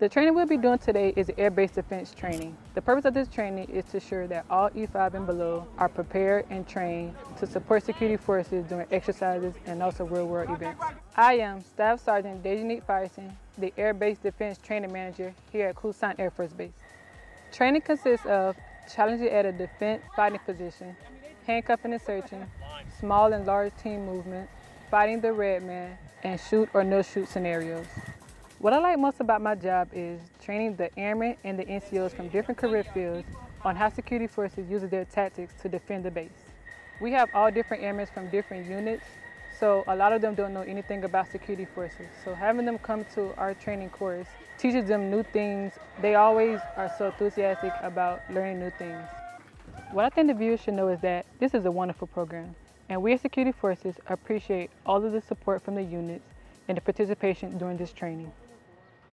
The training we'll be doing today is air base defense training. The purpose of this training is to ensure that all E5 and below are prepared and trained to support security forces during exercises and also real-world events. I am Staff Sergeant Deja'nique Frierson, the Air Base Defense Training Manager here at Kunsan Air Force Base. Training consists of challenging at a defense fighting position, handcuffing and searching, small and large team movement, fighting the red man, and shoot or no shoot scenarios. What I like most about my job is training the airmen and the NCOs from different career fields on how security forces use their tactics to defend the base. We have all different airmen from different units, so a lot of them don't know anything about security forces. So having them come to our training course teaches them new things. They always are so enthusiastic about learning new things. What I think the viewers should know is that this is a wonderful program, and we as security forces appreciate all of the support from the units and the participation during this training.